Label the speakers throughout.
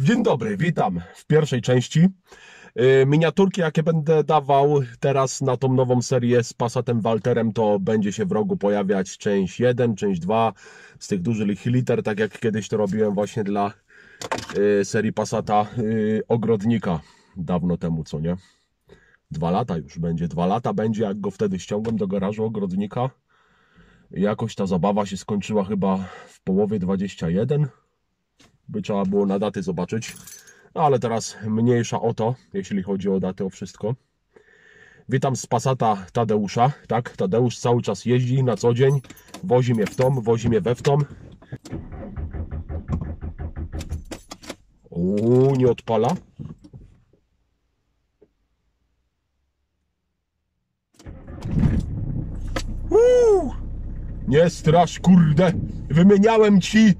Speaker 1: Dzień dobry, witam w pierwszej części. Yy, Miniaturki, jakie będę dawał teraz na tą nową serię z Passatem Walterem, to będzie się w rogu pojawiać część 1, część 2 z tych dużych liter, tak jak kiedyś to robiłem właśnie dla yy, serii Passata yy, Ogrodnika. Dawno temu, co nie? Dwa lata już będzie, dwa lata będzie, jak go wtedy ściągłem do garażu Ogrodnika. Jakoś ta zabawa się skończyła chyba w połowie 21 by trzeba było na daty zobaczyć. No, ale teraz mniejsza o to, jeśli chodzi o daty, o wszystko. Witam z Passata Tadeusza. Tak, Tadeusz cały czas jeździ na co dzień. Wozi mnie w tom, wozi mnie we w tom. Uuu, nie odpala. Uuu, nie strasz, kurde. Wymieniałem ci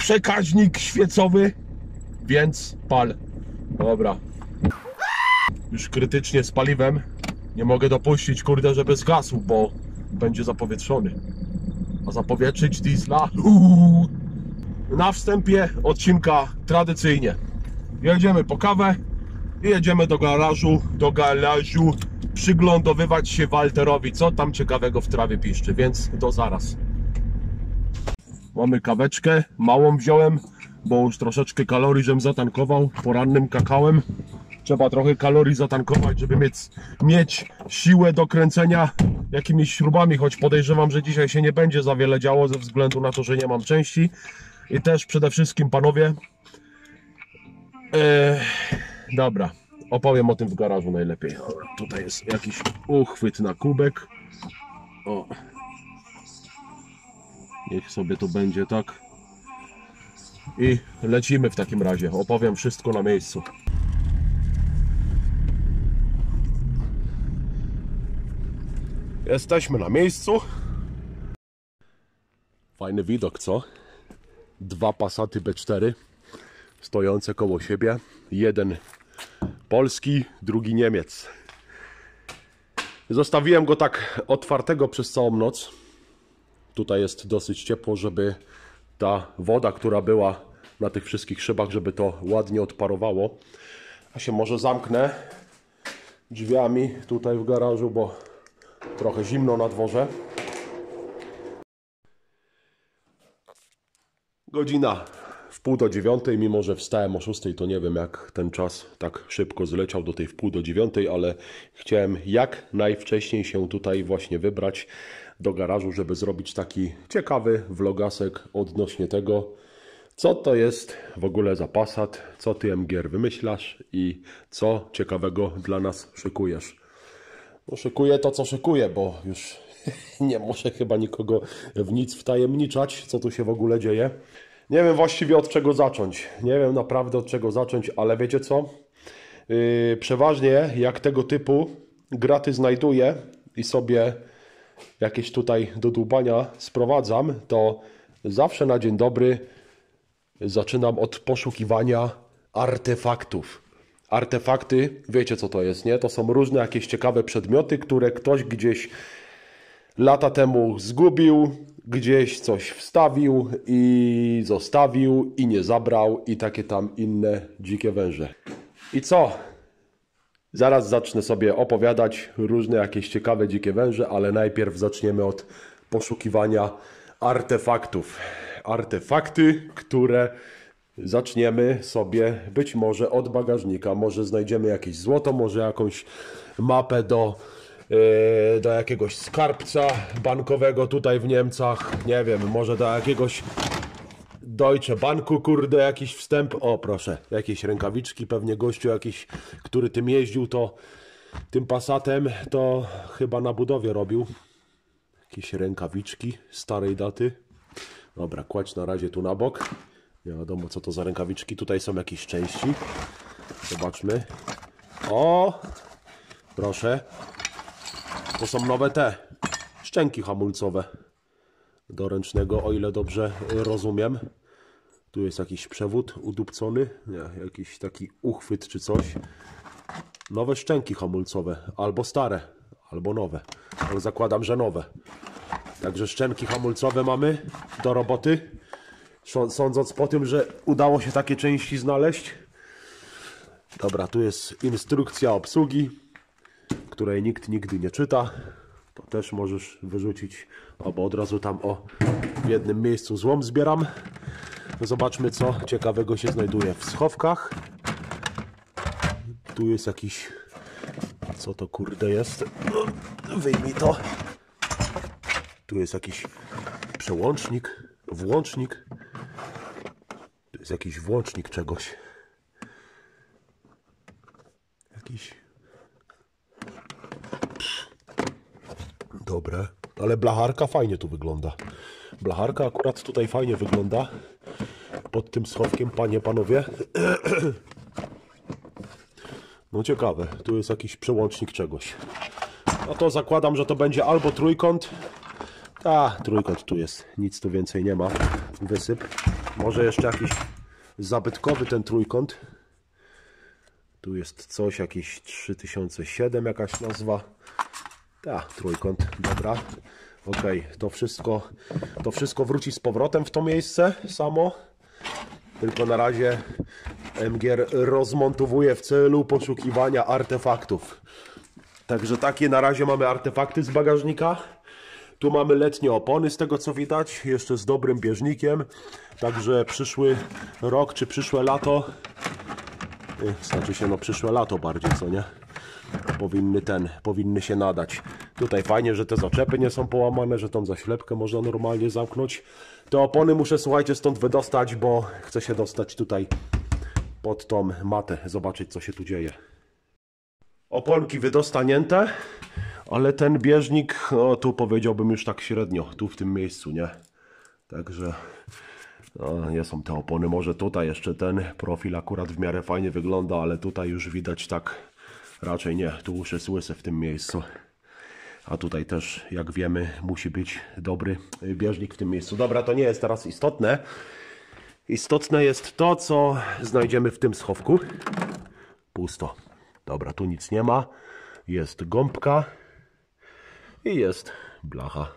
Speaker 1: przekaźnik świecowy, więc pal. Dobra. Już krytycznie z paliwem. Nie mogę dopuścić, kurde, żeby zgasł, bo będzie zapowietrzony. A zapowietrzyć diesla? Uuu. Na wstępie odcinka tradycyjnie. Jedziemy po kawę i jedziemy do garażu, do garażu przyglądowywać się Walterowi, co tam ciekawego w trawie piszczy, więc do zaraz. Mamy kaweczkę, małą wziąłem, bo już troszeczkę kalorii żem zatankował porannym kakałem. Trzeba trochę kalorii zatankować, żeby mieć, mieć siłę do kręcenia jakimiś śrubami, choć podejrzewam, że dzisiaj się nie będzie za wiele działo ze względu na to, że nie mam części. I też przede wszystkim, panowie, e, dobra, opowiem o tym w garażu najlepiej. Dobra, tutaj jest jakiś uchwyt na kubek. O, Niech sobie to będzie tak. I lecimy w takim razie. Opowiem wszystko na miejscu. Jesteśmy na miejscu. Fajny widok, co? Dwa Passaty B4 stojące koło siebie. Jeden polski, drugi Niemiec. Zostawiłem go tak otwartego przez całą noc Tutaj jest dosyć ciepło, żeby ta woda, która była na tych wszystkich szybach, żeby to ładnie odparowało. A się może zamknę drzwiami tutaj w garażu, bo trochę zimno na dworze. Godzina w pół do dziewiątej, mimo że wstałem o szóstej, to nie wiem jak ten czas tak szybko zleciał do tej w pół do dziewiątej, ale chciałem jak najwcześniej się tutaj właśnie wybrać do garażu, żeby zrobić taki ciekawy vlogasek odnośnie tego, co to jest w ogóle za Passat, co ty MGR wymyślasz i co ciekawego dla nas szykujesz. No, szykuję to, co szykuję, bo już nie muszę chyba nikogo w nic wtajemniczać, co tu się w ogóle dzieje. Nie wiem właściwie od czego zacząć. Nie wiem naprawdę od czego zacząć, ale wiecie co? Yy, przeważnie jak tego typu graty znajduję i sobie jakieś tutaj do dłubania sprowadzam, to zawsze na dzień dobry zaczynam od poszukiwania artefaktów. Artefakty, wiecie co to jest, nie? To są różne jakieś ciekawe przedmioty, które ktoś gdzieś lata temu zgubił, gdzieś coś wstawił i zostawił i nie zabrał i takie tam inne dzikie węże. I co? Zaraz zacznę sobie opowiadać różne jakieś ciekawe dzikie węże, ale najpierw zaczniemy od poszukiwania artefaktów. Artefakty, które zaczniemy sobie być może od bagażnika. Może znajdziemy jakieś złoto, może jakąś mapę do, yy, do jakiegoś skarbca bankowego tutaj w Niemcach. Nie wiem, może do jakiegoś Deutsche Banku, kurde, jakiś wstęp. O, proszę, jakieś rękawiczki, pewnie gościu jakiś, który tym jeździł, to tym Passatem, to chyba na budowie robił. Jakieś rękawiczki starej daty. Dobra, kładź na razie tu na bok. Nie wiadomo, co to za rękawiczki. Tutaj są jakieś części. Zobaczmy. O! Proszę. To są nowe te szczęki hamulcowe do ręcznego, o ile dobrze rozumiem. Tu jest jakiś przewód udupcony, nie, jakiś taki uchwyt czy coś. Nowe szczęki hamulcowe, albo stare, albo nowe, ale zakładam, że nowe. Także szczęki hamulcowe mamy do roboty. Sądząc po tym, że udało się takie części znaleźć. Dobra, tu jest instrukcja obsługi, której nikt nigdy nie czyta. To też możesz wyrzucić, albo od razu tam o w jednym miejscu złom zbieram. Zobaczmy, co ciekawego się znajduje w schowkach. Tu jest jakiś. Co to kurde jest? No, Wyjmij to. Tu jest jakiś przełącznik, włącznik. Tu jest jakiś włącznik czegoś. Jakiś. Dobre, ale blacharka fajnie tu wygląda. Blacharka akurat tutaj fajnie wygląda. Pod tym schowkiem, panie, panowie. No ciekawe, tu jest jakiś przełącznik czegoś. No to zakładam, że to będzie albo trójkąt. A, trójkąt tu jest, nic tu więcej nie ma. Wysyp. Może jeszcze jakiś zabytkowy ten trójkąt. Tu jest coś, jakieś 3007 jakaś nazwa. Tak, trójkąt, dobra. Ok, to wszystko, to wszystko wróci z powrotem w to miejsce samo. Tylko na razie MGR rozmontowuje w celu poszukiwania artefaktów. Także takie na razie mamy artefakty z bagażnika. Tu mamy letnie opony, z tego co widać, jeszcze z dobrym bieżnikiem. Także przyszły rok czy przyszłe lato, znaczy się no przyszłe lato bardziej, co nie? Powinny ten, powinny się nadać. Tutaj fajnie, że te zaczepy nie są połamane, że tą zaślepkę można normalnie zamknąć. Te opony muszę, słuchajcie, stąd wydostać, bo chcę się dostać tutaj pod tą matę, zobaczyć co się tu dzieje. Oponki wydostanięte, ale ten bieżnik, no tu powiedziałbym już tak średnio, tu w tym miejscu, nie? Także no, nie są te opony, może tutaj jeszcze ten profil akurat w miarę fajnie wygląda, ale tutaj już widać tak raczej nie, tu już jest łysy w tym miejscu. A tutaj też, jak wiemy, musi być dobry bieżnik w tym miejscu. Dobra, to nie jest teraz istotne. Istotne jest to, co znajdziemy w tym schowku. Pusto. Dobra, tu nic nie ma. Jest gąbka i jest blacha.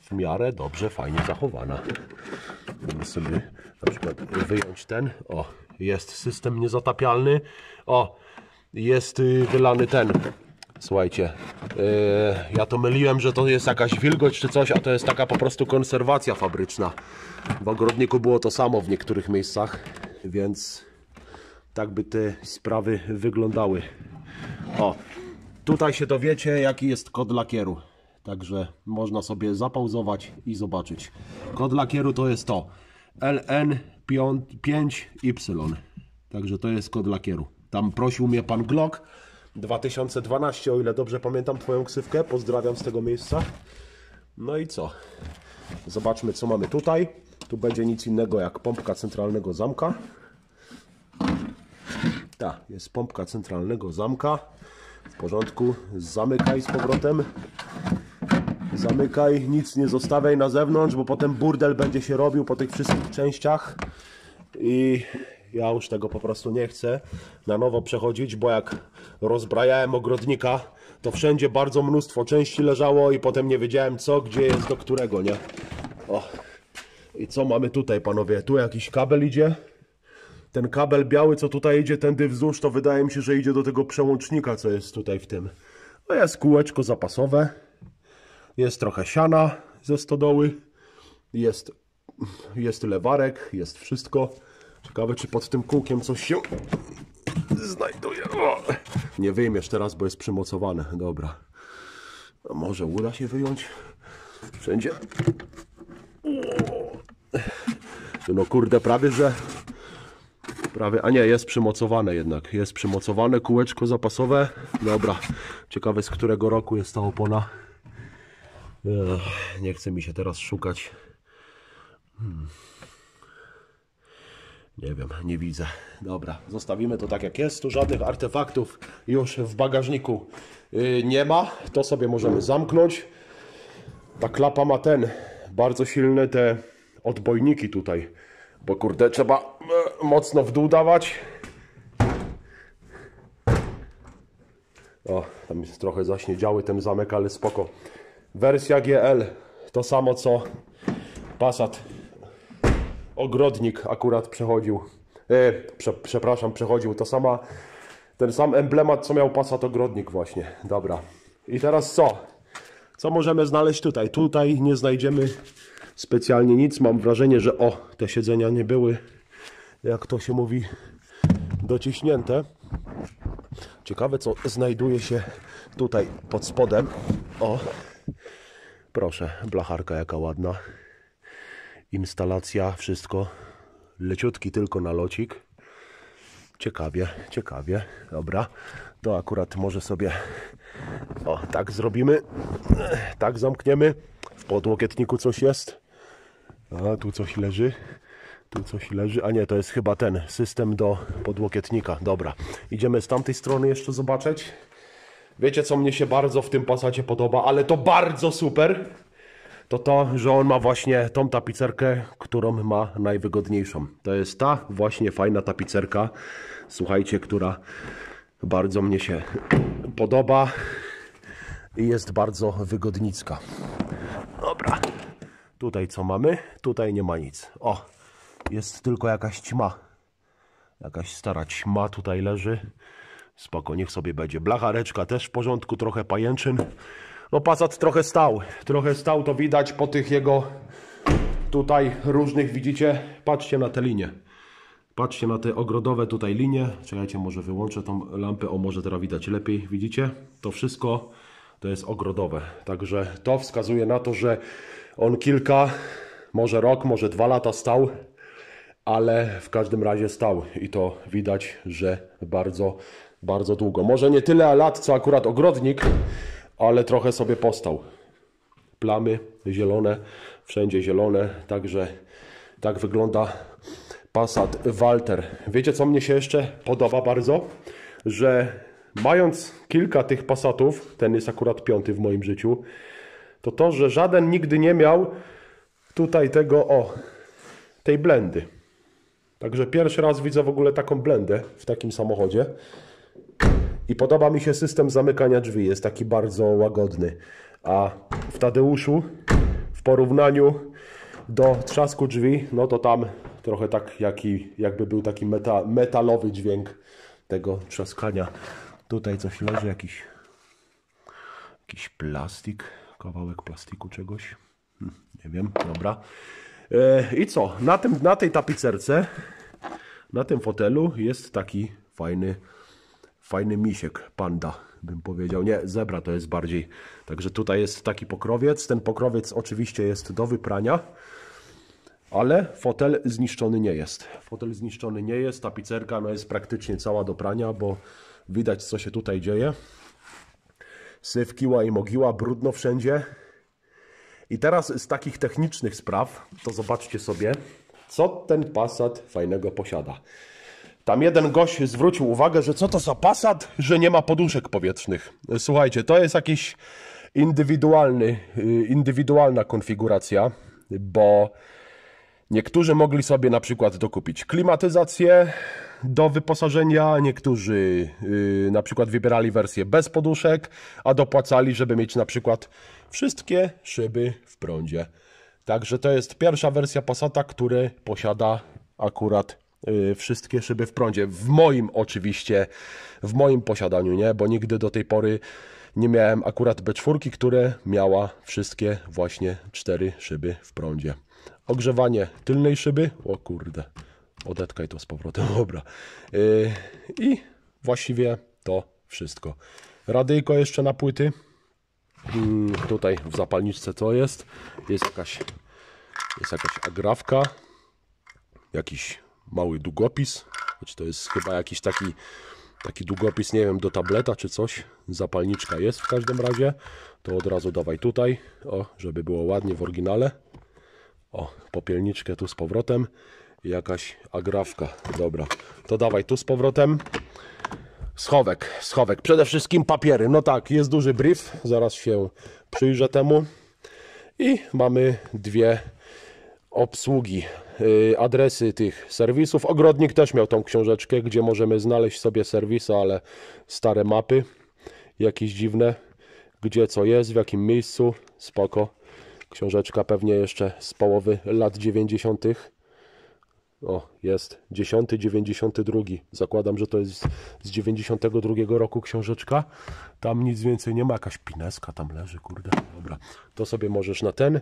Speaker 1: W miarę dobrze, fajnie zachowana. Możemy sobie na przykład wyjąć ten. O, jest system niezatapialny. O, jest y, wylany ten. Słuchajcie, yy, ja to myliłem, że to jest jakaś wilgoć czy coś, a to jest taka po prostu konserwacja fabryczna. W ogrodniku było to samo w niektórych miejscach, więc tak by te sprawy wyglądały. O, tutaj się dowiecie, jaki jest kod lakieru. Także można sobie zapauzować i zobaczyć. Kod lakieru to jest to LN5Y. Także to jest kod lakieru. Tam prosił mnie pan Glock 2012, o ile dobrze pamiętam Twoją ksywkę. Pozdrawiam z tego miejsca. No i co? Zobaczmy, co mamy tutaj. Tu będzie nic innego jak pompka centralnego zamka. Tak, jest pompka centralnego zamka. W porządku. Zamykaj z powrotem. Zamykaj, nic nie zostawiaj na zewnątrz, bo potem burdel będzie się robił po tych wszystkich częściach. I ja już tego po prostu nie chcę na nowo przechodzić, bo jak rozbrajałem ogrodnika, to wszędzie bardzo mnóstwo części leżało i potem nie wiedziałem co, gdzie jest do którego, nie? O. I co mamy tutaj, panowie? Tu jakiś kabel idzie. Ten kabel biały, co tutaj idzie tędy wzdłuż, to wydaje mi się, że idzie do tego przełącznika, co jest tutaj w tym. No jest kółeczko zapasowe. Jest trochę siana ze stodoły. Jest, jest lewarek, jest wszystko. Ciekawe, czy pod tym kółkiem coś się znajduje. O! Nie wyjmiesz teraz, bo jest przymocowane. Dobra. A może uda się wyjąć? Wszędzie. No kurde, prawie, że... Prawie, a nie, jest przymocowane jednak. Jest przymocowane, kółeczko zapasowe. Dobra. Ciekawe, z którego roku jest ta opona. Ech, nie chce mi się teraz szukać. Hmm. Nie wiem, nie widzę. Dobra, zostawimy to tak jak jest. Tu żadnych artefaktów już w bagażniku yy, nie ma. To sobie możemy zamknąć. Ta klapa ma ten, bardzo silne te odbojniki tutaj. Bo kurde, trzeba e, mocno w dół dawać. O, tam jest trochę zaśniedziały ten zamek, ale spoko. Wersja GL to samo co Passat ogrodnik akurat przechodził. E, prze, przepraszam, przechodził. To sama, ten sam emblemat, co miał Passat ogrodnik właśnie. Dobra. I teraz co? Co możemy znaleźć tutaj? Tutaj nie znajdziemy specjalnie nic. Mam wrażenie, że o, te siedzenia nie były, jak to się mówi, dociśnięte. Ciekawe, co znajduje się tutaj pod spodem. O, proszę, blacharka jaka ładna. Instalacja, wszystko. Leciutki tylko na locik. Ciekawie, ciekawie. Dobra, to akurat może sobie o, tak zrobimy. Tak zamkniemy. W podłokietniku coś jest. A, tu coś leży. Tu coś leży. A nie, to jest chyba ten system do podłokietnika. Dobra, idziemy z tamtej strony jeszcze zobaczyć. Wiecie, co mnie się bardzo w tym pasacie podoba, ale to bardzo super. To to, że on ma właśnie tą tapicerkę, którą ma najwygodniejszą. To jest ta właśnie fajna tapicerka, słuchajcie, która bardzo mnie się podoba i jest bardzo wygodnicka. Dobra, tutaj co mamy? Tutaj nie ma nic. O, jest tylko jakaś ćma. Jakaś stara ćma tutaj leży. Spoko, niech sobie będzie. Blachareczka też w porządku, trochę pajęczyn. No Passat trochę stał. Trochę stał, to widać po tych jego tutaj różnych, widzicie? Patrzcie na te linie. Patrzcie na te ogrodowe tutaj linie. Czekajcie, może wyłączę tą lampę. O, może teraz widać lepiej. Widzicie? To wszystko to jest ogrodowe. Także to wskazuje na to, że on kilka, może rok, może dwa lata stał, ale w każdym razie stał i to widać, że bardzo, bardzo długo. Może nie tyle lat, co akurat ogrodnik, ale trochę sobie postał. Plamy zielone, wszędzie zielone, także tak wygląda Passat Walter. Wiecie co mnie się jeszcze podoba bardzo? Że mając kilka tych Passatów, ten jest akurat piąty w moim życiu, to to, że żaden nigdy nie miał tutaj tego, o, tej blendy. Także pierwszy raz widzę w ogóle taką blendę w takim samochodzie. I podoba mi się system zamykania drzwi, jest taki bardzo łagodny. A w Tadeuszu w porównaniu do trzasku drzwi, no to tam trochę tak jaki, jakby był taki meta, metalowy dźwięk tego trzaskania. Tutaj coś leży, jakiś, jakiś plastik, kawałek plastiku czegoś. Hm, nie wiem, dobra. E, I co? Na, tym, na tej tapicerce, na tym fotelu jest taki fajny, fajny misiek, panda bym powiedział. Nie, zebra to jest bardziej. Także tutaj jest taki pokrowiec. Ten pokrowiec oczywiście jest do wyprania. Ale fotel zniszczony nie jest. Fotel zniszczony nie jest. Tapicerka no jest praktycznie cała do prania, bo widać co się tutaj dzieje. Syf, kiła i mogiła, brudno wszędzie. I teraz z takich technicznych spraw, to zobaczcie sobie, co ten Passat fajnego posiada. Tam jeden gość zwrócił uwagę, że co to za Passat, że nie ma poduszek powietrznych. Słuchajcie, to jest jakiś indywidualny, y, indywidualna konfiguracja, bo niektórzy mogli sobie na przykład dokupić klimatyzację do wyposażenia, niektórzy yy, na przykład wybierali wersję bez poduszek, a dopłacali, żeby mieć na przykład wszystkie szyby w prądzie. Także to jest pierwsza wersja Passata, który posiada akurat wszystkie szyby w prądzie. W moim oczywiście, w moim posiadaniu, nie, bo nigdy do tej pory nie miałem akurat B4, które miała wszystkie właśnie cztery szyby w prądzie. Ogrzewanie tylnej szyby, o kurde, odetkaj to z powrotem, dobra. Yy, I właściwie to wszystko. Radyjko jeszcze na płyty. Yy, tutaj w zapalniczce co jest? Jest jakaś, jest jakaś agrafka, jakiś mały długopis. Znaczy to jest chyba jakiś taki, taki długopis, nie wiem, do tableta czy coś. Zapalniczka jest w każdym razie. To od razu dawaj tutaj, o, żeby było ładnie w oryginale. O, popielniczkę tu z powrotem jakaś agrafka. Dobra, to dawaj tu z powrotem. Schowek, schowek. Przede wszystkim papiery. No tak, jest duży brief. Zaraz się przyjrzę temu. I mamy dwie obsługi, adresy tych serwisów. Ogrodnik też miał tą książeczkę, gdzie możemy znaleźć sobie serwisy, ale stare mapy, jakieś dziwne, gdzie co jest, w jakim miejscu. Spoko. Książeczka pewnie jeszcze z połowy lat 90. O, jest. 10, 92. Zakładam, że to jest z 92 roku książeczka. Tam nic więcej nie ma. Jakaś pineska tam leży, kurde. Dobra, to sobie możesz na ten.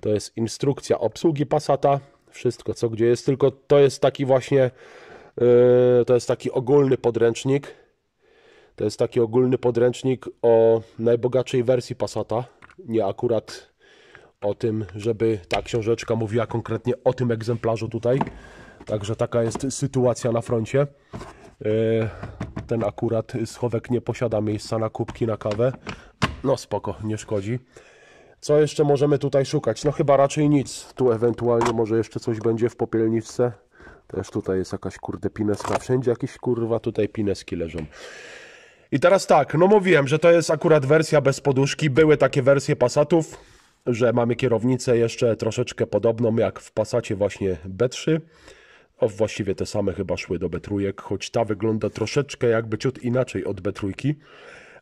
Speaker 1: To jest instrukcja obsługi Passata. Wszystko, co gdzie jest. Tylko to jest taki właśnie, yy, to jest taki ogólny podręcznik. To jest taki ogólny podręcznik o najbogatszej wersji Passata. Nie akurat o tym, żeby ta książeczka mówiła konkretnie o tym egzemplarzu tutaj. Także taka jest sytuacja na froncie. E, ten akurat schowek nie posiada miejsca na kubki, na kawę. No spoko, nie szkodzi. Co jeszcze możemy tutaj szukać? No chyba raczej nic. Tu ewentualnie może jeszcze coś będzie w popielniczce. Też tutaj jest jakaś kurde pineska. Wszędzie jakieś kurwa tutaj pineski leżą. I teraz tak, no mówiłem, że to jest akurat wersja bez poduszki. Były takie wersje Passatów, że mamy kierownicę jeszcze troszeczkę podobną jak w Passacie właśnie B3. O, właściwie te same chyba szły do B3, choć ta wygląda troszeczkę jakby ciut inaczej od B3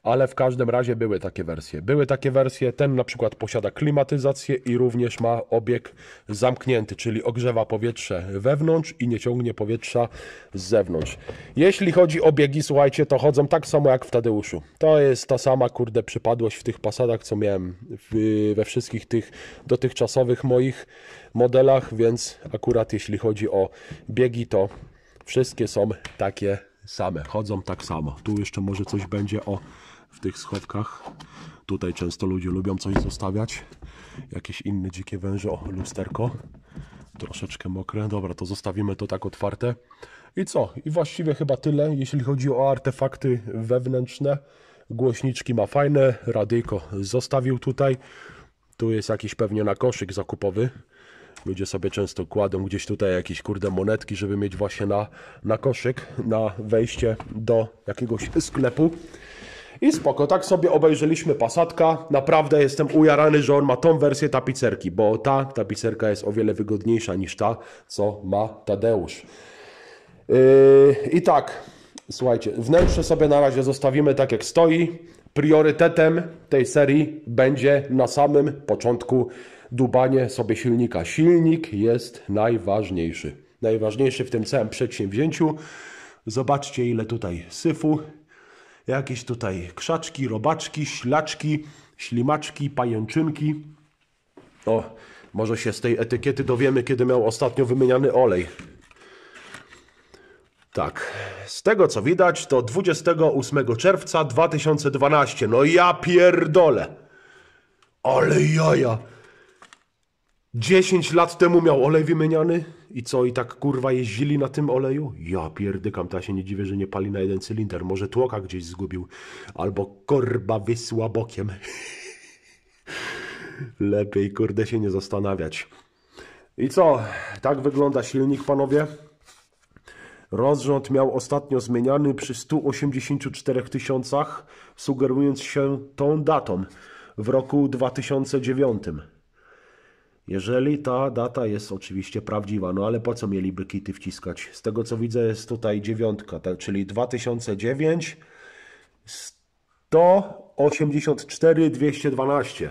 Speaker 1: ale w każdym razie były takie wersje. Były takie wersje, ten na przykład posiada klimatyzację i również ma obieg zamknięty, czyli ogrzewa powietrze wewnątrz i nie ciągnie powietrza z zewnątrz. Jeśli chodzi o biegi, słuchajcie, to chodzą tak samo jak w Tadeuszu. To jest ta sama, kurde, przypadłość w tych pasadach, co miałem w, we wszystkich tych dotychczasowych moich modelach, więc akurat jeśli chodzi o biegi, to wszystkie są takie same, chodzą tak samo. Tu jeszcze może coś będzie o w tych schowkach. Tutaj często ludzie lubią coś zostawiać. Jakieś inne dzikie węże. O, lusterko. Troszeczkę mokre. Dobra, to zostawimy to tak otwarte. I co? I właściwie chyba tyle, jeśli chodzi o artefakty wewnętrzne. Głośniczki ma fajne. Radyjko zostawił tutaj. Tu jest jakiś pewnie na koszyk zakupowy. Ludzie sobie często kładą gdzieś tutaj jakieś kurde monetki, żeby mieć właśnie na, na koszyk, na wejście do jakiegoś sklepu. I spoko, tak sobie obejrzeliśmy Passatka. Naprawdę jestem ujarany, że on ma tą wersję tapicerki, bo ta tapicerka jest o wiele wygodniejsza niż ta, co ma Tadeusz. Yy, I tak, słuchajcie, wnętrze sobie na razie zostawimy tak jak stoi. Priorytetem tej serii będzie na samym początku dubanie sobie silnika. Silnik jest najważniejszy. Najważniejszy w tym całym przedsięwzięciu. Zobaczcie ile tutaj syfu. Jakieś tutaj krzaczki, robaczki, ślaczki, ślimaczki, pajęczynki. O, może się z tej etykiety dowiemy, kiedy miał ostatnio wymieniany olej. Tak, z tego co widać to 28 czerwca 2012. No ja pierdolę. Ale jaja. 10 lat temu miał olej wymieniany i co, i tak kurwa jeździli na tym oleju? Ja pierdykam, ta się nie dziwię, że nie pali na jeden cylinder. Może tłoka gdzieś zgubił, albo korba wysła bokiem. Lepiej kurde się nie zastanawiać. I co, tak wygląda silnik panowie? Rozrząd miał ostatnio zmieniany przy 184 tysiącach, sugerując się tą datą w roku 2009. Jeżeli ta data jest oczywiście prawdziwa, no ale po co mieliby kity wciskać? Z tego co widzę jest tutaj dziewiątka, tak, czyli 2009 184 212.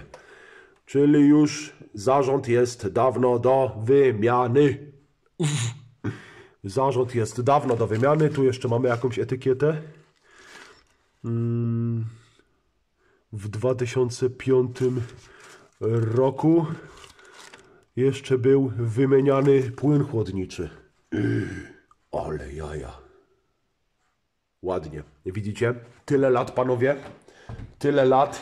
Speaker 1: Czyli już zarząd jest dawno do wymiany. Zarząd jest dawno do wymiany. Tu jeszcze mamy jakąś etykietę. Hmm. W 2005 roku jeszcze był wymieniany płyn chłodniczy. Ale jaja. Ładnie. Widzicie? Tyle lat, panowie. Tyle lat.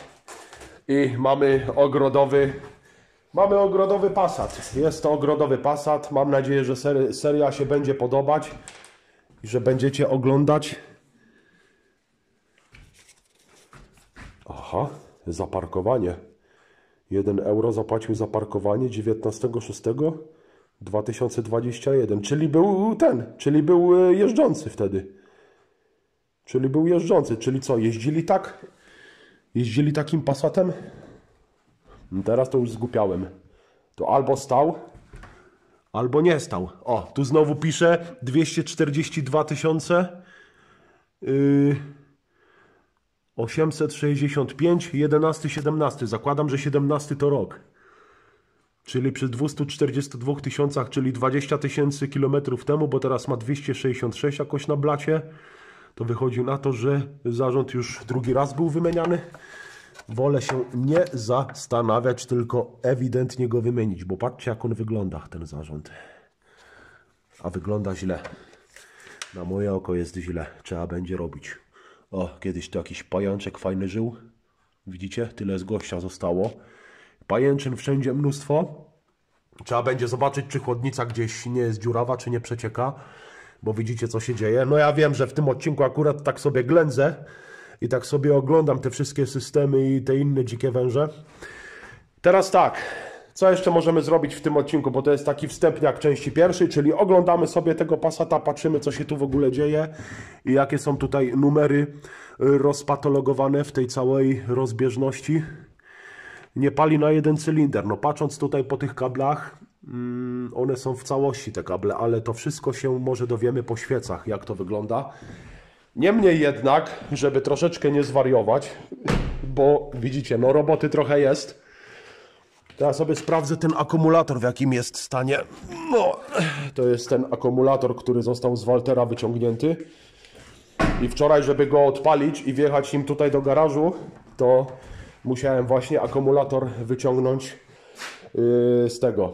Speaker 1: I mamy ogrodowy Mamy ogrodowy Passat. Jest to ogrodowy Passat. Mam nadzieję, że seria się będzie podobać i że będziecie oglądać. Aha, zaparkowanie. 1 euro zapłacił za parkowanie 19.06.2021, czyli był ten, czyli był e, jeżdżący wtedy. Czyli był jeżdżący, czyli co, jeździli tak? Jeździli takim Passatem? No teraz to już zgupiałem. To albo stał, albo nie stał. O, tu znowu pisze 242 tysiące. Yy... 865, 11, 17. Zakładam, że 17 to rok. czyli przy 242 tysiącach, czyli 20 tysięcy kilometrów temu, bo teraz ma 266 jakoś na blacie, to wychodzi na to, że zarząd już drugi raz był wymieniany. Wolę się nie zastanawiać, tylko ewidentnie go wymienić, bo patrzcie jak on wygląda, ten zarząd. A wygląda źle. Na moje oko jest źle. Trzeba będzie robić. O, kiedyś to jakiś pajączek fajny żył. Widzicie? Tyle z gościa zostało. Pajęczyn wszędzie mnóstwo. Trzeba będzie zobaczyć, czy chłodnica gdzieś nie jest dziurawa, czy nie przecieka. Bo widzicie, co się dzieje. No ja wiem, że w tym odcinku akurat tak sobie ględzę i tak sobie oglądam te wszystkie systemy i te inne dzikie węże. Teraz tak, co jeszcze możemy zrobić w tym odcinku, bo to jest taki wstępniak części pierwszej, czyli oglądamy sobie tego Passata, patrzymy co się tu w ogóle dzieje i jakie są tutaj numery rozpatologowane w tej całej rozbieżności. Nie pali na jeden cylinder. No patrząc tutaj po tych kablach, mm, one są w całości te kable, ale to wszystko się może dowiemy po świecach, jak to wygląda. Niemniej jednak, żeby troszeczkę nie zwariować, bo widzicie, no roboty trochę jest. Teraz sobie sprawdzę ten akumulator, w jakim jest stanie. No, to jest ten akumulator, który został z Waltera wyciągnięty. I wczoraj, żeby go odpalić i wjechać nim tutaj do garażu, to musiałem właśnie akumulator wyciągnąć yy, z tego,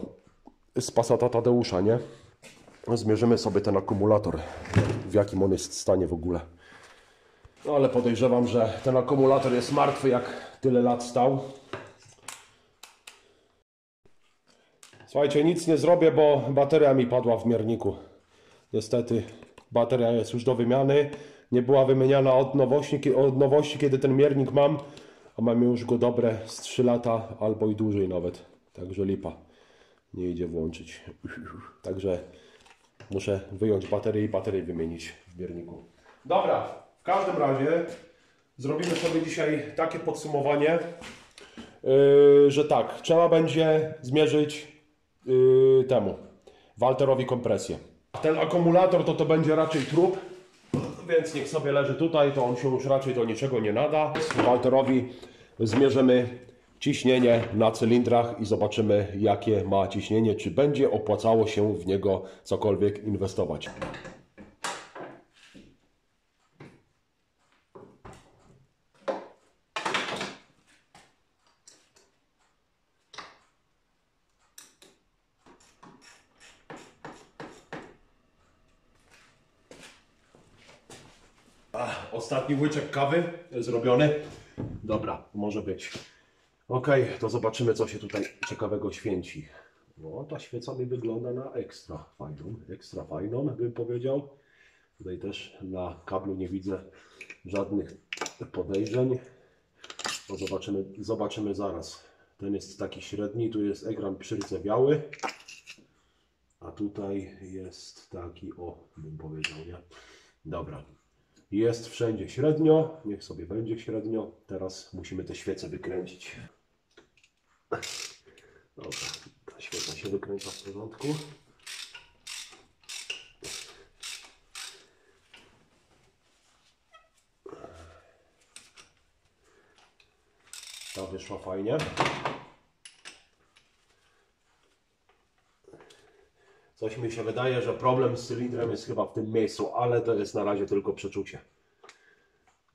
Speaker 1: z Passata Tadeusza, nie? Zmierzymy sobie ten akumulator, w jakim on jest stanie w ogóle. No ale podejrzewam, że ten akumulator jest martwy, jak tyle lat stał. Słuchajcie, nic nie zrobię, bo bateria mi padła w mierniku. Niestety, bateria jest już do wymiany. Nie była wymieniana od nowości, od nowości, kiedy ten miernik mam, a mam już go dobre z 3 lata albo i dłużej nawet. Także lipa. Nie idzie włączyć. Także muszę wyjąć baterię i baterię wymienić w mierniku. Dobra, w każdym razie zrobimy sobie dzisiaj takie podsumowanie, yy, że tak, trzeba będzie zmierzyć yy, temu Walterowi kompresję. Ten akumulator to to będzie raczej trup, więc niech sobie leży tutaj, to on się już raczej do niczego nie nada. Walterowi zmierzymy ciśnienie na cylindrach i zobaczymy jakie ma ciśnienie, czy będzie opłacało się w niego cokolwiek inwestować. Ostatni łyczek kawy zrobiony. Dobra, może być. Ok, to zobaczymy, co się tutaj ciekawego święci. No, ta świeca mi wygląda na ekstra fajną, ekstra fajną, bym powiedział. Tutaj też na kablu nie widzę żadnych podejrzeń. No zobaczymy, zobaczymy zaraz. Ten jest taki średni, tu jest ekran przyrdzewiały. A tutaj jest taki, o, bym powiedział, nie? Dobra. Jest wszędzie średnio, niech sobie będzie średnio. Teraz musimy te świece wykręcić. Dobra, ta świeca się wykręca w porządku. Ta wyszła fajnie. Coś mi się wydaje, że problem z cylindrem jest chyba w tym miejscu, ale to jest na razie tylko przeczucie.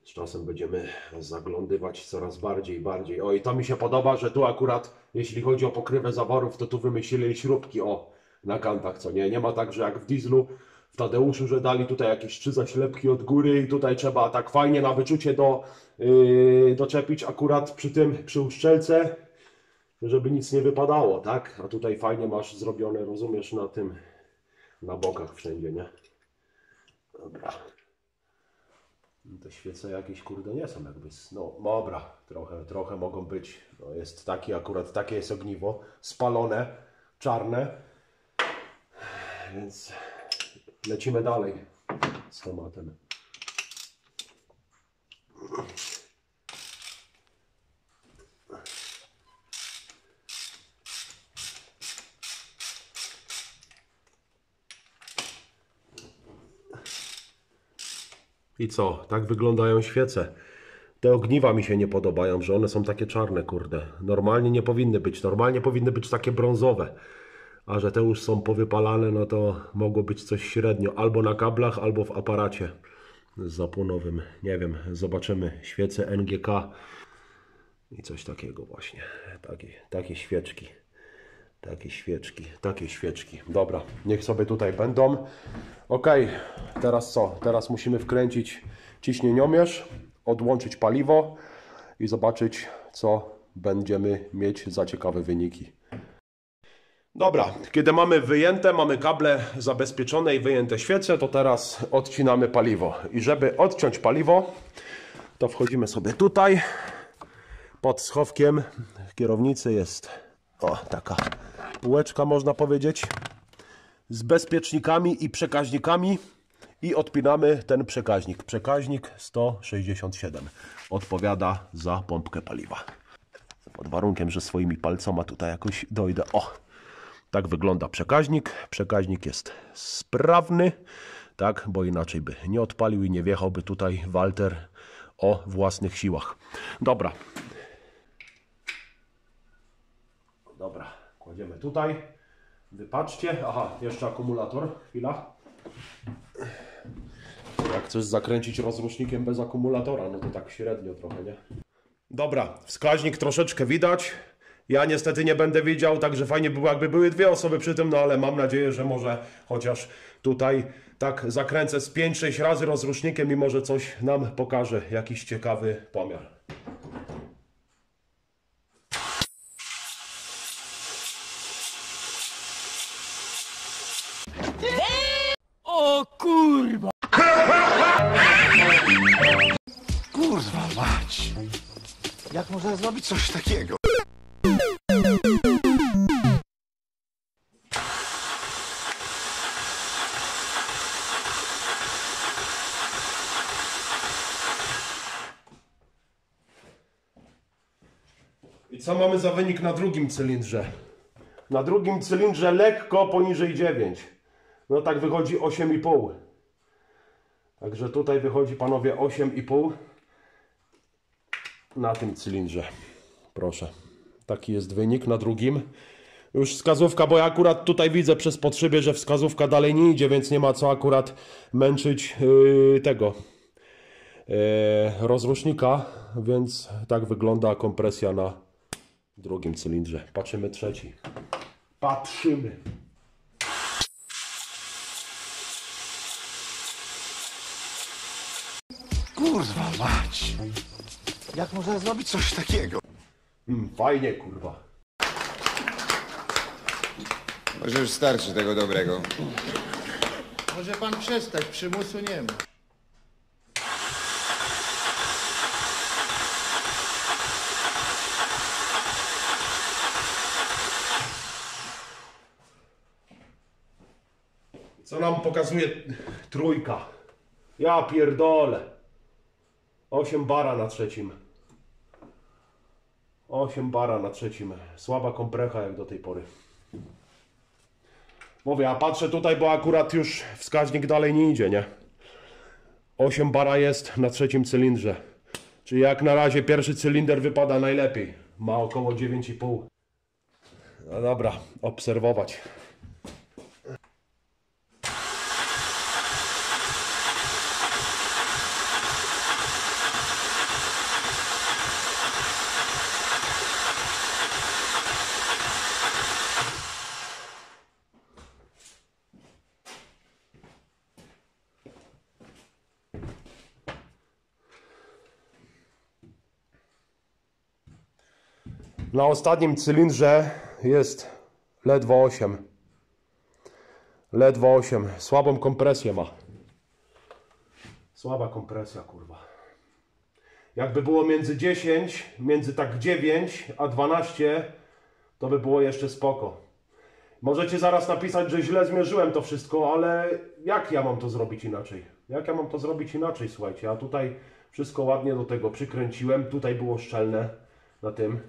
Speaker 1: Z czasem będziemy zaglądywać coraz bardziej bardziej. O i to mi się podoba, że tu akurat, jeśli chodzi o pokrywę zaworów, to tu wymyślili śrubki o na kantach, co nie? Nie ma tak, że jak w dieslu, w Tadeuszu, że dali tutaj jakieś trzy zaślepki od góry i tutaj trzeba tak fajnie na wyczucie do, yy, doczepić akurat przy tym, przy uszczelce, żeby nic nie wypadało, tak? A tutaj fajnie masz zrobione, rozumiesz, na tym, na bokach wszędzie, nie? Dobra. Te świece jakieś, kurde, nie są jakby, no dobra, trochę, trochę mogą być. No, jest taki akurat, takie jest ogniwo, spalone, czarne. Więc lecimy dalej z tematem. I co? Tak wyglądają świece. Te ogniwa mi się nie podobają, że one są takie czarne, kurde. Normalnie nie powinny być. Normalnie powinny być takie brązowe. A że te już są powypalane, no to mogło być coś średnio. Albo na kablach, albo w aparacie zapłonowym. Nie wiem, zobaczymy. Świece NGK i coś takiego właśnie. Takie, takie świeczki. Takie świeczki, takie świeczki. Dobra, niech sobie tutaj będą. Ok, teraz co? Teraz musimy wkręcić ciśnieniomierz, odłączyć paliwo i zobaczyć, co będziemy mieć za ciekawe wyniki. Dobra, kiedy mamy wyjęte, mamy kable zabezpieczone i wyjęte świece, to teraz odcinamy paliwo. I żeby odciąć paliwo, to wchodzimy sobie tutaj. Pod schowkiem kierownicy jest o taka półeczka można powiedzieć z bezpiecznikami i przekaźnikami i odpinamy ten przekaźnik. Przekaźnik 167 odpowiada za pompkę paliwa. Pod warunkiem, że swoimi palcoma tutaj jakoś dojdę. O, tak wygląda przekaźnik. Przekaźnik jest sprawny, tak, bo inaczej by nie odpalił i nie wjechałby tutaj Walter o własnych siłach. Dobra. Dobra, kładziemy tutaj. Wypatrzcie. Aha, jeszcze akumulator. Chwila. Jak chcesz zakręcić rozrusznikiem bez akumulatora, no to tak średnio trochę, nie? Dobra, wskaźnik troszeczkę widać. Ja niestety nie będę widział, także fajnie było, jakby były dwie osoby przy tym, no ale mam nadzieję, że może chociaż tutaj tak zakręcę z 5-6 razy rozrusznikiem i może coś nam pokaże, jakiś ciekawy pomiar.
Speaker 2: O kurwa!
Speaker 3: Kurwa mać! Jak można zrobić coś takiego?
Speaker 1: I co mamy za wynik na drugim cylindrze? Na drugim cylindrze lekko poniżej 9. No tak wychodzi 8,5. Także tutaj wychodzi panowie 8,5 na tym cylindrze. Proszę. Taki jest wynik na drugim. Już wskazówka, bo ja akurat tutaj widzę przez podszybie, że wskazówka dalej nie idzie, więc nie ma co akurat męczyć yy, tego yy, rozrusznika, więc tak wygląda kompresja na drugim cylindrze. Patrzymy trzeci. Patrzymy.
Speaker 3: Kurwa mać! Jak można zrobić coś takiego?
Speaker 1: Mm, fajnie, kurwa.
Speaker 4: Może już starczy tego dobrego.
Speaker 5: Może pan przestać, przymusu nie ma.
Speaker 1: Co nam pokazuje trójka? Ja pierdolę. 8 bara na trzecim. 8 bara na trzecim. Słaba komprecha jak do tej pory. Mówię, a patrzę tutaj, bo akurat już wskaźnik dalej nie idzie, nie? 8 bara jest na trzecim cylindrze. Czyli jak na razie pierwszy cylinder wypada najlepiej. Ma około 9,5. No dobra, obserwować. Na ostatnim cylindrze jest ledwo 8. Ledwo 8. Słabą kompresję ma. Słaba kompresja, kurwa. Jakby było między 10, między tak 9 a 12, to by było jeszcze spoko. Możecie zaraz napisać, że źle zmierzyłem to wszystko, ale jak ja mam to zrobić inaczej? Jak ja mam to zrobić inaczej, słuchajcie? Ja tutaj wszystko ładnie do tego przykręciłem. Tutaj było szczelne na tym.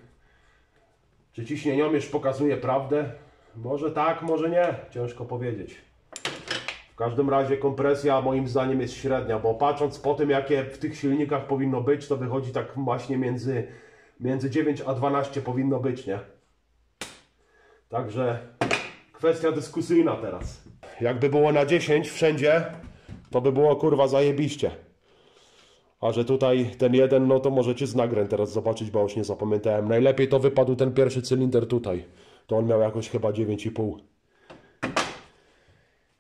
Speaker 1: Czy ciśnieniomierz pokazuje prawdę? Może tak, może nie. Ciężko powiedzieć. W każdym razie kompresja moim zdaniem jest średnia, bo patrząc po tym jakie w tych silnikach powinno być, to wychodzi tak właśnie między, między 9 a 12 powinno być, nie? Także kwestia dyskusyjna teraz. Jakby było na 10 wszędzie, to by było kurwa zajebiście. A że tutaj ten jeden, no to możecie z nagrań teraz zobaczyć, bo już nie zapamiętałem. Najlepiej to wypadł ten pierwszy cylinder tutaj. To on miał jakoś chyba 9,5.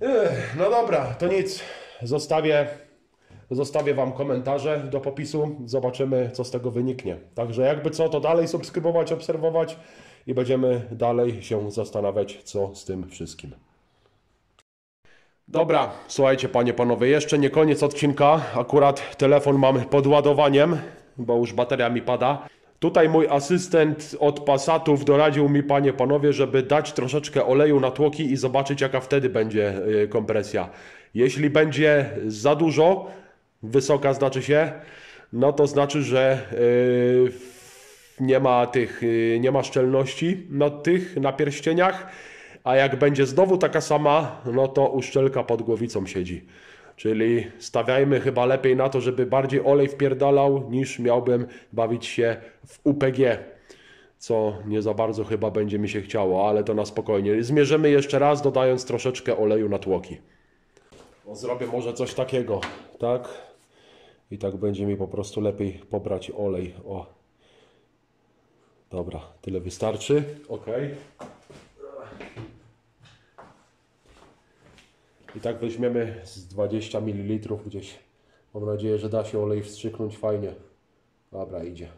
Speaker 1: Ech, No dobra, to nic. Zostawię, zostawię Wam komentarze do popisu. Zobaczymy, co z tego wyniknie. Także jakby co, to dalej subskrybować, obserwować i będziemy dalej się zastanawiać, co z tym wszystkim. Dobra, słuchajcie panie, panowie, jeszcze nie koniec odcinka. Akurat telefon mam pod ładowaniem, bo już bateria mi pada. Tutaj mój asystent od Passatów doradził mi, panie, panowie, żeby dać troszeczkę oleju na tłoki i zobaczyć, jaka wtedy będzie y, kompresja. Jeśli będzie za dużo, wysoka znaczy się, no to znaczy, że y, nie ma tych, y, nie ma szczelności na tych, na pierścieniach, a jak będzie znowu taka sama, no to uszczelka pod głowicą siedzi. Czyli stawiajmy chyba lepiej na to, żeby bardziej olej wpierdalał, niż miałbym bawić się w UPG, co nie za bardzo chyba będzie mi się chciało, ale to na spokojnie. Zmierzymy jeszcze raz, dodając troszeczkę oleju na tłoki. O, zrobię może coś takiego, tak? I tak będzie mi po prostu lepiej pobrać olej. O. Dobra, tyle wystarczy. Ok. I tak weźmiemy z 20 ml gdzieś. Mam nadzieję, że da się olej wstrzyknąć fajnie. Dobra, idzie.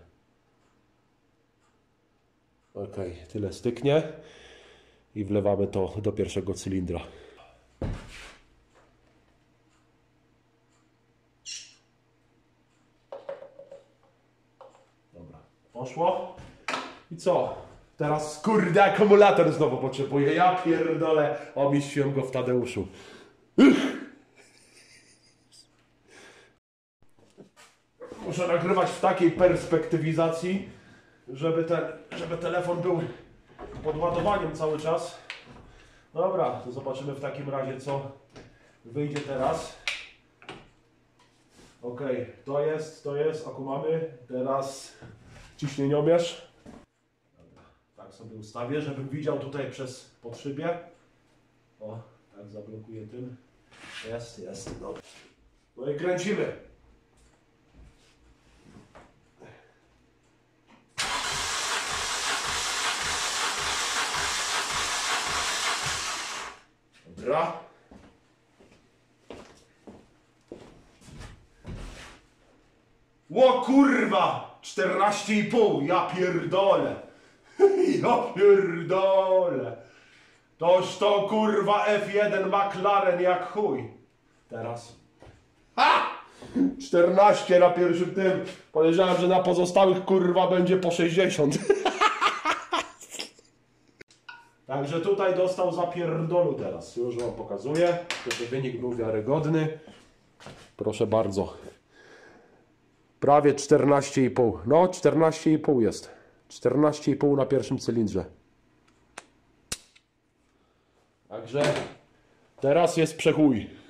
Speaker 1: Ok, tyle styknie. I wlewamy to do pierwszego cylindra. Dobra, poszło. I co? Teraz kurde akumulator znowu potrzebuję. Ja pierdolę. Omieściłem go w Tadeuszu. Muszę nagrywać w takiej perspektywizacji, żeby, żeby telefon był pod ładowaniem cały czas. Dobra, to zobaczymy w takim razie, co wyjdzie teraz. Ok, to jest, to jest, aku mamy. Teraz ciśnieniomierz. Dobra, tak sobie ustawię, żebym widział tutaj przez podszybie. O, tak zablokuję tym. Jest, jest, dobrze. No i kręcimy. Dobra. Ło kurwa! 14,5! Ja pierdolę! Ja pierdolę! Toż to kurwa F1 McLaren jak chuj. Teraz. Ha! 14 na pierwszym tym. Podejrzewam, że na pozostałych kurwa będzie po 60. Także tutaj dostał zapierdolu teraz. Już wam pokazuję, żeby wynik był wiarygodny. Proszę bardzo. Prawie 14,5. No, 14,5 jest. 14,5 na pierwszym cylindrze. Także teraz jest przechuj.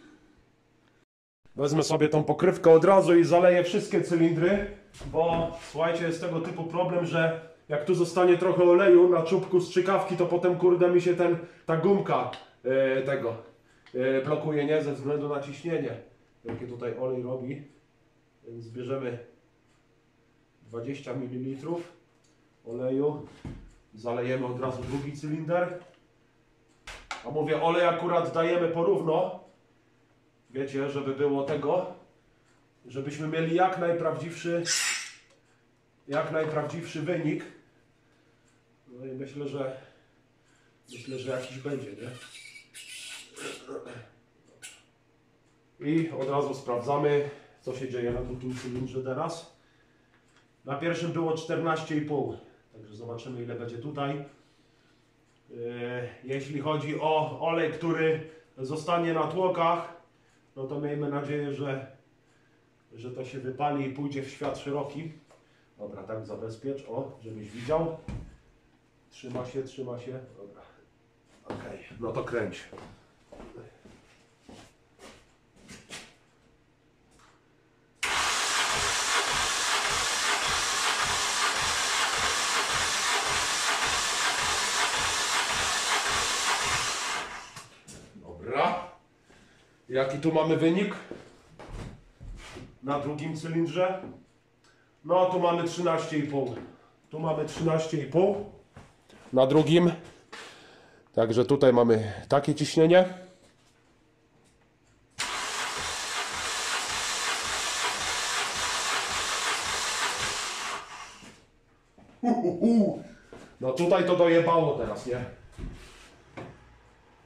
Speaker 1: Wezmę sobie tą pokrywkę od razu i zaleję wszystkie cylindry, bo słuchajcie, jest tego typu problem, że jak tu zostanie trochę oleju na czubku strzykawki, to potem kurde mi się ten, ta gumka e, tego e, blokuje, nie? Ze względu na ciśnienie, jakie tutaj olej robi. Więc bierzemy 20 ml oleju, zalejemy od razu drugi cylinder. A mówię, olej akurat dajemy porówno, wiecie, żeby było tego, żebyśmy mieli jak najprawdziwszy, jak najprawdziwszy wynik. No i myślę, że myślę, że jakiś będzie, nie? I od razu sprawdzamy, co się dzieje na drugim cylindrze teraz. Na pierwszym było 14,5, także zobaczymy ile będzie tutaj. Yy, Jeśli chodzi o olej, który zostanie na tłokach, no to miejmy nadzieję, że, że to się wypali i pójdzie w świat szeroki. Dobra, tak zabezpiecz, o, żebyś widział. Trzyma się, trzyma się. Dobra. Okej, no to kręć. Jaki tu mamy wynik? Na drugim cylindrze? No, tu mamy 13,5. Tu mamy 13,5. Na drugim. Także tutaj mamy takie ciśnienie. No tutaj to dojebało teraz, nie?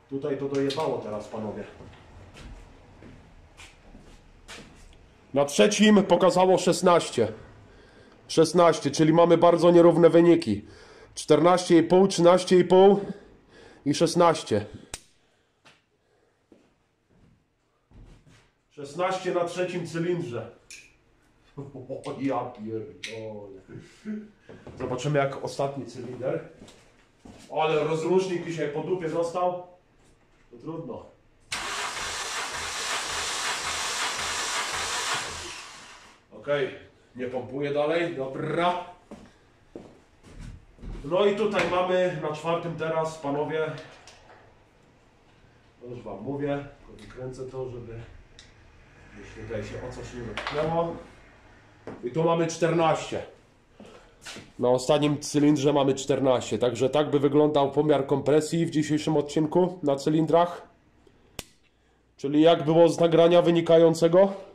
Speaker 1: Tutaj to dojebało teraz, panowie. Na trzecim pokazało 16. 16, czyli mamy bardzo nierówne wyniki. 14,5, 13,5 i 16. 16 na trzecim cylindrze. O, ja pierdolę. Zobaczymy jak ostatni cylinder. Ale rozrusznik dzisiaj po dupie został. To trudno. Okej, nie pompuję dalej, dobra. No i tutaj mamy na czwartym teraz, panowie. Już wam mówię, wykręcę to, żeby jeśli tutaj się o coś nie dotknęło. I tu mamy 14. Na ostatnim cylindrze mamy 14, także tak by wyglądał pomiar kompresji w dzisiejszym odcinku na cylindrach. Czyli jak było z nagrania wynikającego?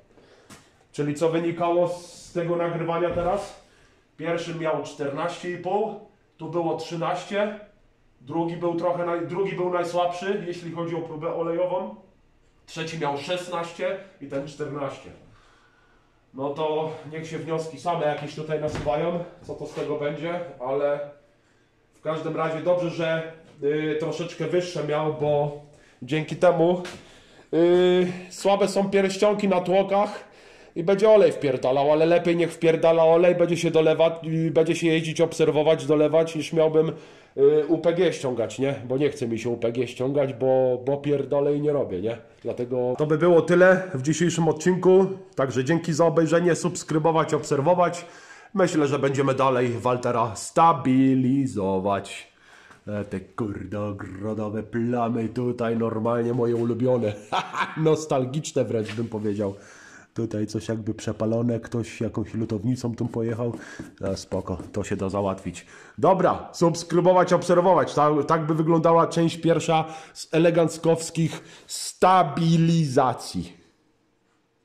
Speaker 1: Czyli co wynikało z tego nagrywania teraz? Pierwszy miał 14,5, tu było 13, drugi był trochę naj, drugi był najsłabszy, jeśli chodzi o próbę olejową. Trzeci miał 16 i ten 14. No to niech się wnioski same jakieś tutaj nasuwają, co to z tego będzie, ale w każdym razie dobrze, że y, troszeczkę wyższe miał, bo dzięki temu y, słabe są pierścionki na tłokach i będzie olej wpierdalał, ale lepiej niech wpierdala olej, będzie się dolewać, będzie się jeździć, obserwować, dolewać, niż miałbym y, UPG ściągać, nie? Bo nie chce mi się UPG ściągać, bo, bo pierdolę i nie robię, nie? Dlatego to by było tyle w dzisiejszym odcinku. Także dzięki za obejrzenie, subskrybować, obserwować. Myślę, że będziemy dalej Waltera stabilizować. E, Te kurde ogrodowe plamy tutaj normalnie moje ulubione. Nostalgiczne wręcz bym powiedział. Tutaj coś jakby przepalone, ktoś jakąś lutownicą tu pojechał. E, spoko, to się da załatwić. Dobra, subskrybować, obserwować. Tak, tak by wyglądała część pierwsza z eleganckowskich stabilizacji.